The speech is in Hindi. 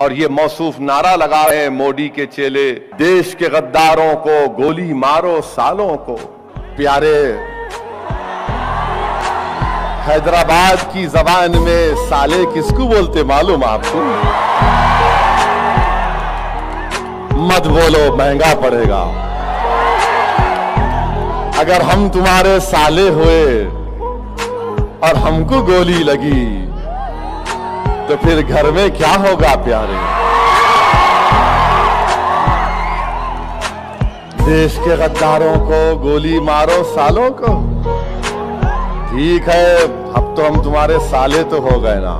और ये मौसूफ नारा लगा रहे हैं मोदी के चेले। देश के गद्दारों को गोली मारो सालों को। प्यारे, हैदराबाद की जबान में साले किसको बोलते मालूम आपको? मत बोलो, महँगा पड़ेगा। अगर हम तुम्हारे साले हुए और हमको गोली लगी तो फिर घर में क्या होगा, प्यारे? देश के गद्दारों को गोली मारो सालों को। ठीक है, अब तो हम तुम्हारे साले तो हो गए ना।